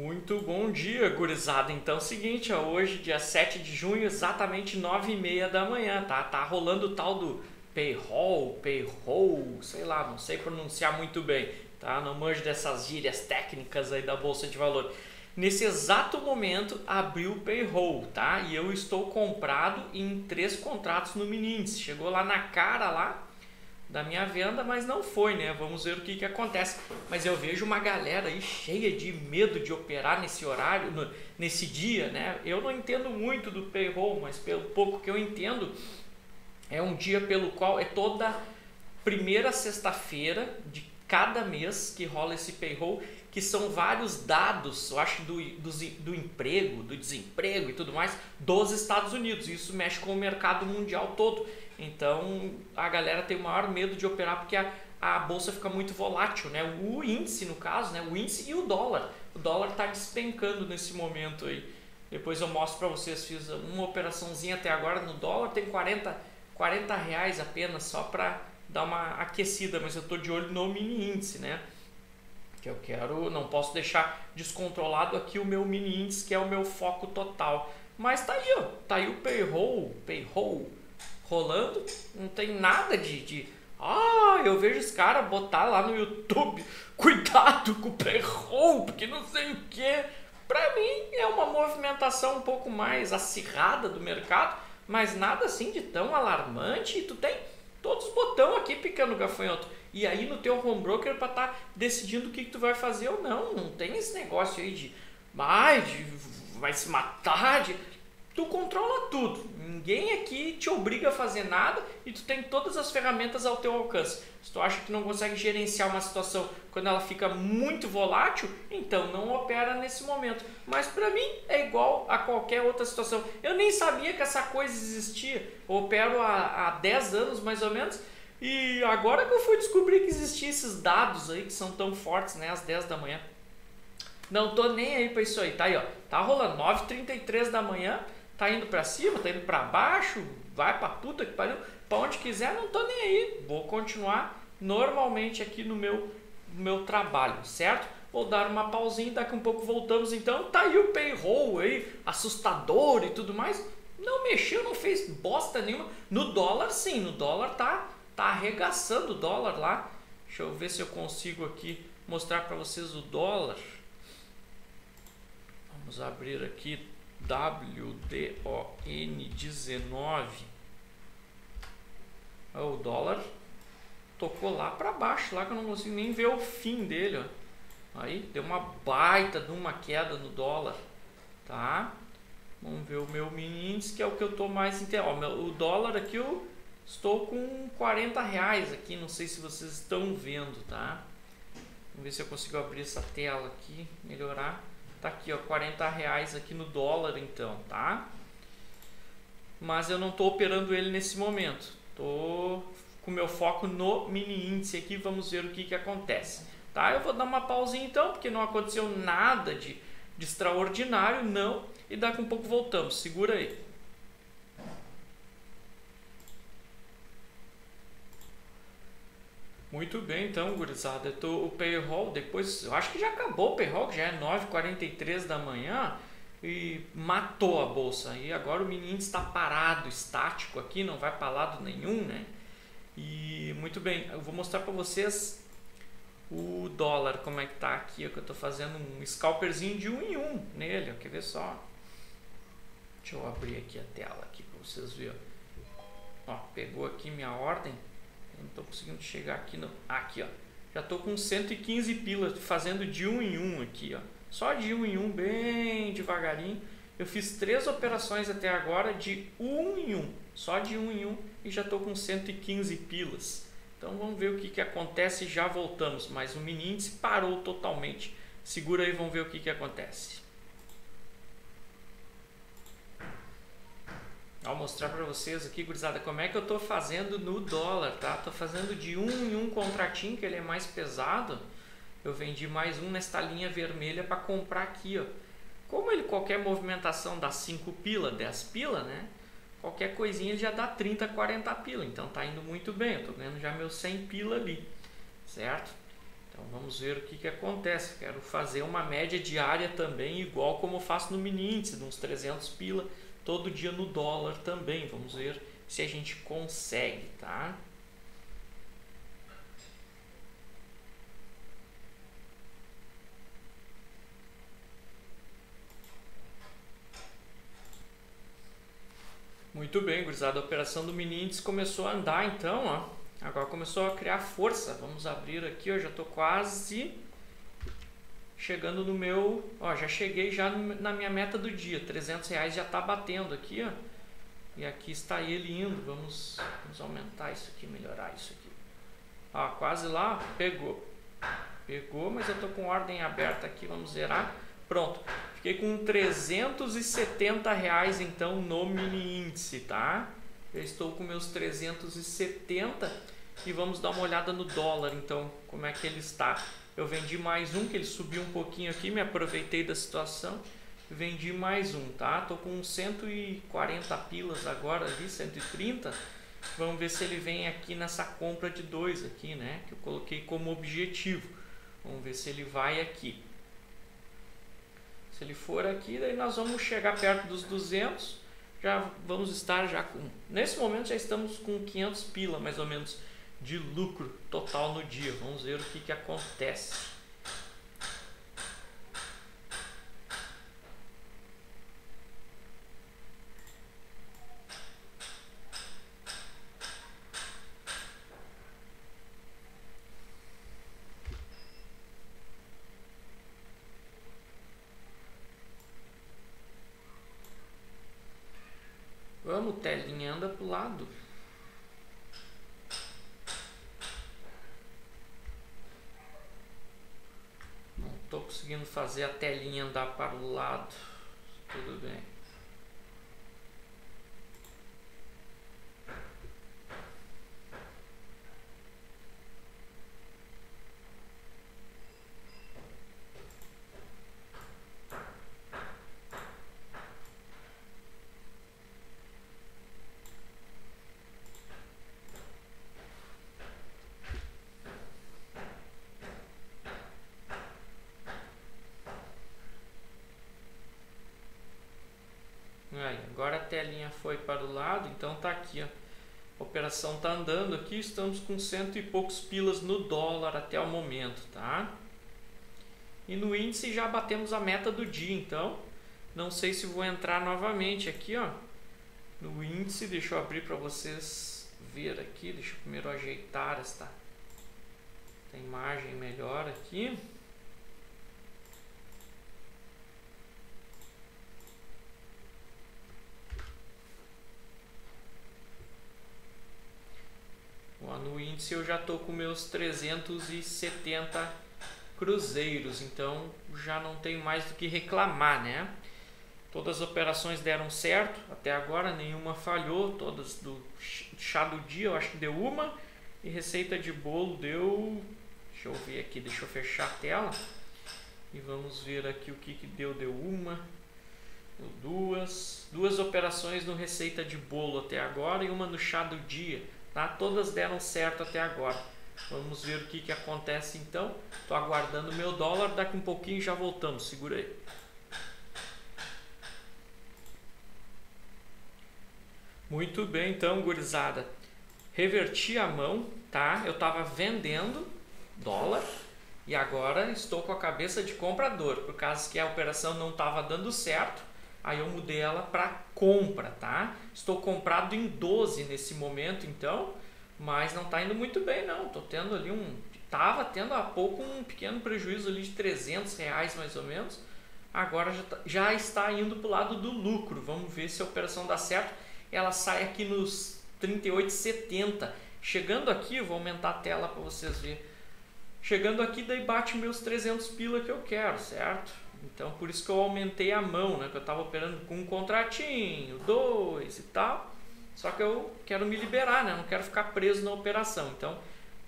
Muito bom dia, gurizada. Então, é seguinte, hoje, dia 7 de junho, exatamente 9 e meia da manhã, tá? Tá rolando o tal do payroll, payroll, sei lá, não sei pronunciar muito bem, tá? Não manjo dessas gírias técnicas aí da Bolsa de Valor. Nesse exato momento, abriu o payroll, tá? E eu estou comprado em três contratos no mini índice. Chegou lá na cara lá, da minha venda, mas não foi, né? Vamos ver o que, que acontece. Mas eu vejo uma galera aí cheia de medo de operar nesse horário, no, nesse dia, né? Eu não entendo muito do payroll, mas pelo pouco que eu entendo, é um dia pelo qual é toda primeira sexta-feira de cada mês que rola esse payroll, que são vários dados, eu acho, do, do, do emprego, do desemprego e tudo mais, dos Estados Unidos. Isso mexe com o mercado mundial todo. Então a galera tem o maior medo de operar porque a, a bolsa fica muito volátil, né? O índice, no caso, né? O índice e o dólar. O dólar está despencando nesse momento aí. Depois eu mostro para vocês, fiz uma operaçãozinha até agora no dólar, tem 40, 40 reais apenas só para dar uma aquecida, mas eu estou de olho no mini índice, né? Que eu quero, não posso deixar descontrolado aqui o meu mini índice, que é o meu foco total. Mas tá aí, ó, tá aí o payroll, payroll, rolando, não tem nada de, de ah, eu vejo os caras botar lá no YouTube, cuidado com o payroll, porque não sei o que. Para mim é uma movimentação um pouco mais acirrada do mercado, mas nada assim de tão alarmante. E tu tem todos os botões aqui picando gafanhoto. E aí no teu home broker para estar tá decidindo o que, que tu vai fazer ou não. Não tem esse negócio aí de, ai, de vai se matar, de tu controla tudo. Ninguém aqui te obriga a fazer nada e tu tem todas as ferramentas ao teu alcance. Se tu acha que não consegue gerenciar uma situação quando ela fica muito volátil, então não opera nesse momento. Mas para mim é igual a qualquer outra situação. Eu nem sabia que essa coisa existia. Eu opero há, há 10 anos mais ou menos. E agora que eu fui descobrir que existiam esses dados aí que são tão fortes, né, às 10 da manhã. Não tô nem aí para isso aí, tá aí, ó. Tá rolando 9h33 da manhã tá indo para cima, tá indo para baixo, vai para puta que pariu, para onde quiser, não tô nem aí. Vou continuar normalmente aqui no meu meu trabalho, certo? Vou dar uma pausinha, daqui um pouco voltamos então. Tá aí o payroll aí, assustador e tudo mais. Não mexeu, não fez bosta nenhuma. No dólar sim, no dólar tá tá arregaçando o dólar lá. Deixa eu ver se eu consigo aqui mostrar para vocês o dólar. Vamos abrir aqui WDON19 o dólar tocou lá para baixo, lá que eu não consigo nem ver o fim dele, ó. Aí deu uma baita de uma queda no dólar, tá? Vamos ver o meu mini índice, que é o que eu tô mais interessado. O dólar aqui eu estou com 40 reais aqui, não sei se vocês estão vendo, tá? Vamos ver se eu consigo abrir essa tela aqui, melhorar. Tá aqui, ó, 40 reais aqui no dólar, então, tá? Mas eu não estou operando ele nesse momento. Tô com meu foco no mini índice aqui, vamos ver o que que acontece. Tá? Eu vou dar uma pausinha então, porque não aconteceu nada de, de extraordinário, não. E daqui um pouco voltamos. Segura aí. Muito bem, então, gurizada. Tô, o payroll, depois, eu acho que já acabou o payroll, já é 9h43 da manhã e matou a bolsa. E agora o menino está parado, estático aqui, não vai para lado nenhum, né? E muito bem, eu vou mostrar para vocês o dólar, como é que tá aqui, ó, que eu tô fazendo um scalperzinho de um em um nele, quer ver só? Deixa eu abrir aqui a tela aqui para vocês verem. Ó, pegou aqui minha ordem não estou conseguindo chegar aqui no. Aqui, ó. Já estou com 115 pilas fazendo de um em um aqui, ó. Só de um em um, bem devagarinho. Eu fiz três operações até agora de um em um, só de um em um, e já estou com 115 pilas. Então vamos ver o que, que acontece já voltamos. Mas o mini índice parou totalmente. Segura aí, vamos ver o que, que acontece. Vou mostrar para vocês aqui, gurizada, como é que eu estou fazendo no dólar, tá? Tô fazendo de um em um contratinho, que ele é mais pesado. Eu vendi mais um nesta linha vermelha para comprar aqui, ó. Como ele, qualquer movimentação dá 5 pila, 10 pila, né? Qualquer coisinha ele já dá 30, 40 pila. Então tá indo muito bem. Eu tô ganhando já meus 100 pila ali, certo? Então vamos ver o que, que acontece. Quero fazer uma média diária também, igual como eu faço no mini índice, de uns 300 pila, todo dia no dólar também. Vamos ver se a gente consegue, tá? Muito bem, gurizada. A operação do mini índice começou a andar então, ó. Agora começou a criar força. Vamos abrir aqui, ó. Já estou quase chegando no meu... Ó, já cheguei já na minha meta do dia. 300 reais já está batendo aqui, ó. E aqui está ele indo. Vamos, vamos aumentar isso aqui, melhorar isso aqui. Ó, quase lá. Pegou. Pegou, mas eu estou com ordem aberta aqui. Vamos zerar. Pronto. Fiquei com 370 reais então no mini índice, tá? Eu estou com meus 370 e vamos dar uma olhada no dólar então, como é que ele está. Eu vendi mais um, que ele subiu um pouquinho aqui, me aproveitei da situação. Vendi mais um, tá? Tô com 140 pilas agora ali, 130. Vamos ver se ele vem aqui nessa compra de dois aqui, né? Que eu coloquei como objetivo. Vamos ver se ele vai aqui. Se ele for aqui, daí nós vamos chegar perto dos 200, já vamos estar já com... Nesse momento já estamos com 500 pila, mais ou menos, de lucro total no dia. Vamos ver o que, que acontece. Vamos, telinha, anda pro lado. Estou conseguindo fazer a telinha andar para o lado. Tudo bem. Aí, agora foi para o lado, então tá aqui, ó. A operação tá andando aqui, estamos com cento e poucos pilas no dólar até o momento, tá? E no índice já batemos a meta do dia, então não sei se vou entrar novamente aqui, ó. No índice, deixa eu abrir para vocês ver aqui, deixa eu primeiro ajeitar esta, esta imagem melhor aqui. Índice eu já estou com meus 370 cruzeiros, então já não tenho mais do que reclamar, né? Todas as operações deram certo até agora, nenhuma falhou, todas do chá do dia, eu acho que deu uma, e receita de bolo deu, deixa eu ver aqui, deixa eu fechar a tela, e vamos ver aqui o que, que deu, deu uma, duas, duas operações no receita de bolo até agora e uma no chá do dia, Tá? Todas deram certo até agora. Vamos ver o que, que acontece então. Estou aguardando meu dólar, daqui um pouquinho já voltamos. Segura aí. Muito bem, então, gurizada. Reverti a mão, tá? Eu estava vendendo dólar e agora estou com a cabeça de comprador, por causa que a operação não estava dando certo Aí eu mudei ela para compra, tá? Estou comprado em 12 nesse momento, então, mas não está indo muito bem, não. Tô tendo ali um, tava tendo há pouco um pequeno prejuízo ali de 300 reais mais ou menos. Agora já, tá, já está indo para o lado do lucro. Vamos ver se a operação dá certo. Ela sai aqui nos 38,70. Chegando aqui, eu vou aumentar a tela para vocês verem. Chegando aqui, daí bate meus 300 pila que eu quero, certo? Então por isso que eu aumentei a mão, né? Que eu estava operando com um contratinho, dois e tal. Só que eu quero me liberar, né? Não quero ficar preso na operação. Então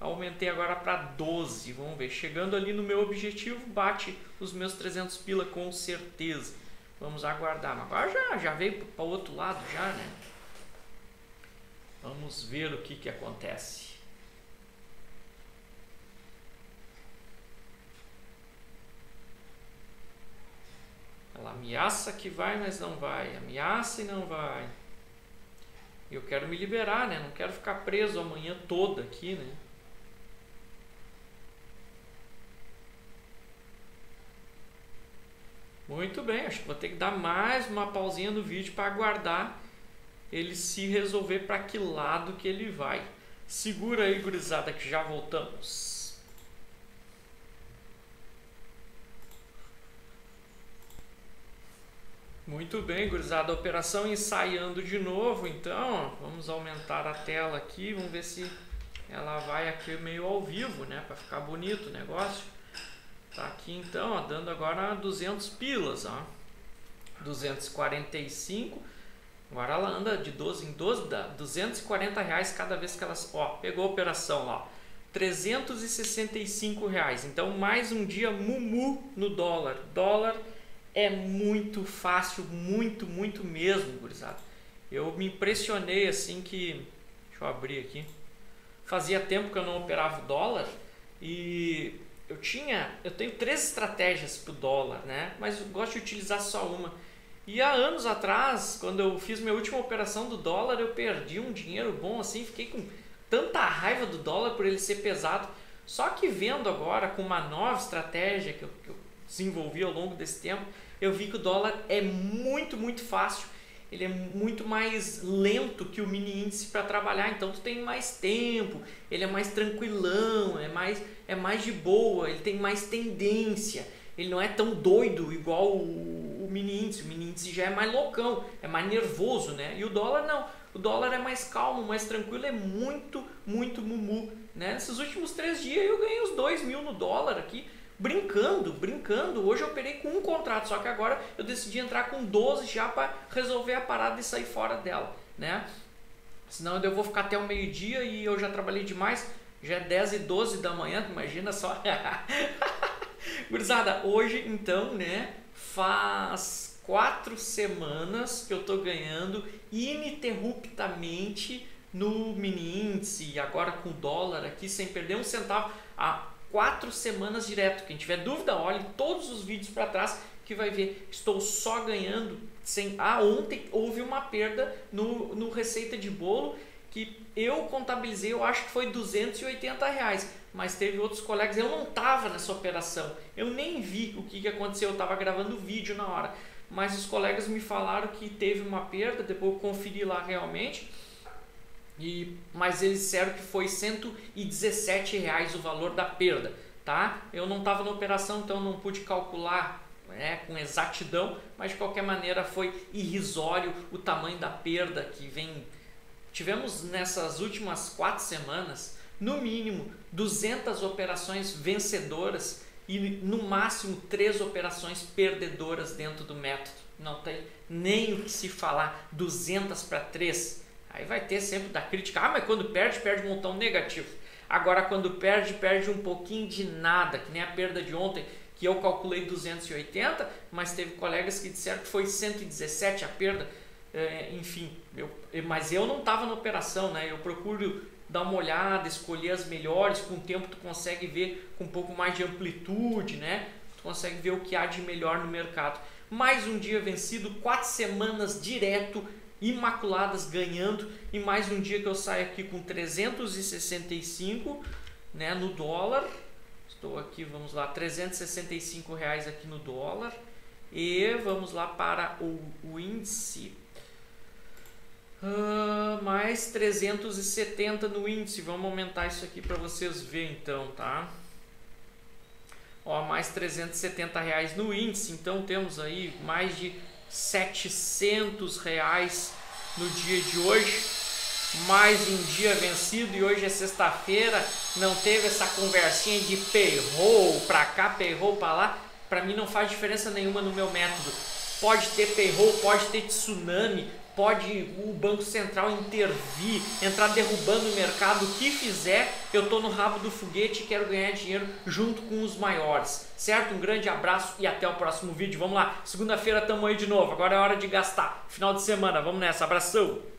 aumentei agora para 12. Vamos ver. Chegando ali no meu objetivo, bate os meus 300 pila com certeza. Vamos aguardar. Agora já, já veio para o outro lado já, né? Vamos ver o que, que acontece. Ameaça que vai, mas não vai. Ameaça e não vai. Eu quero me liberar, né? Não quero ficar preso amanhã toda aqui, né? Muito bem, acho que vou ter que dar mais uma pausinha no vídeo para aguardar ele se resolver para que lado que ele vai. Segura aí, gurizada, que já voltamos. Muito bem, gurizada, operação ensaiando de novo, então, vamos aumentar a tela aqui, vamos ver se ela vai aqui meio ao vivo, né, para ficar bonito o negócio. Tá aqui então, ó, dando agora 200 pilas, ó. 245. Agora ela anda de 12 em 12, dá 240 reais cada vez que ela, ó, pegou a operação lá. 365 reais. Então mais um dia mumu no dólar. Dólar é muito fácil, muito, muito mesmo, gurizada. Eu me impressionei assim que, deixa eu abrir aqui. Fazia tempo que eu não operava o dólar e eu tinha, eu tenho três estratégias para o dólar, né? Mas gosto de utilizar só uma. E há anos atrás, quando eu fiz minha última operação do dólar, eu perdi um dinheiro bom assim, fiquei com tanta raiva do dólar por ele ser pesado. Só que vendo agora com uma nova estratégia que eu, que eu desenvolvi ao longo desse tempo, eu vi que o dólar é muito, muito fácil. Ele é muito mais lento que o mini índice para trabalhar, então tu tem mais tempo, ele é mais tranquilão, é mais, é mais de boa, ele tem mais tendência, ele não é tão doido igual o, o mini índice, o mini índice já é mais loucão, é mais nervoso, né? E o dólar não, o dólar é mais calmo, mais tranquilo, é muito, muito mumu, né? Nesses últimos três dias eu ganhei os dois mil no dólar aqui, brincando, brincando. Hoje eu operei com um contrato, só que agora eu decidi entrar com 12 já para resolver a parada e sair fora dela, né? Senão eu vou ficar até o meio-dia e eu já trabalhei demais. Já é 10 e 12 da manhã, imagina só. Gurizada, hoje então, né, faz quatro semanas que eu tô ganhando ininterruptamente no mini índice, agora com dólar aqui, sem perder um centavo. A quatro semanas direto. Quem tiver dúvida, olhe todos os vídeos para trás que vai ver. Estou só ganhando sem. Ah, ontem houve uma perda no, no receita de bolo que eu contabilizei, eu acho que foi 280 reais. Mas teve outros colegas, eu não estava nessa operação, eu nem vi o que, que aconteceu, eu estava gravando o vídeo na hora. Mas os colegas me falaram que teve uma perda, depois eu conferi lá realmente e, mas eles disseram que foi 117 reais o valor da perda, tá? Eu não estava na operação, então não pude calcular né, com exatidão, mas de qualquer maneira foi irrisório o tamanho da perda que vem. Tivemos nessas últimas quatro semanas, no mínimo, 200 operações vencedoras e no máximo três operações perdedoras dentro do método. Não tem nem o que se falar, 200 para 3 Aí vai ter sempre da crítica, ah, mas quando perde, perde um montão negativo. Agora, quando perde, perde um pouquinho de nada, que nem a perda de ontem, que eu calculei 280, mas teve colegas que disseram que foi 117 a perda. É, enfim, eu, mas eu não estava na operação, né? Eu procuro dar uma olhada, escolher as melhores, com o tempo tu consegue ver com um pouco mais de amplitude, né? Tu consegue ver o que há de melhor no mercado. Mais um dia vencido, quatro semanas direto imaculadas ganhando e mais um dia que eu saio aqui com 365 né, no dólar. Estou aqui, vamos lá 365 reais aqui no dólar. E vamos lá para o, o índice. Uh, mais 370 no índice. Vamos aumentar isso aqui para vocês verem então tá? Ó, mais 370 reais no índice. Então temos aí mais de 700 reais no dia de hoje. Mais um dia vencido e hoje é sexta-feira. Não teve essa conversinha de payroll pra cá, payroll pra lá. Pra mim não faz diferença nenhuma no meu método. Pode ter payroll, pode ter tsunami, pode o Banco Central intervir, entrar derrubando o mercado, o que fizer, eu estou no rabo do foguete e quero ganhar dinheiro junto com os maiores. Certo? Um grande abraço e até o próximo vídeo. Vamos lá, segunda-feira estamos aí de novo. Agora é hora de gastar. Final de semana, vamos nessa. Abração!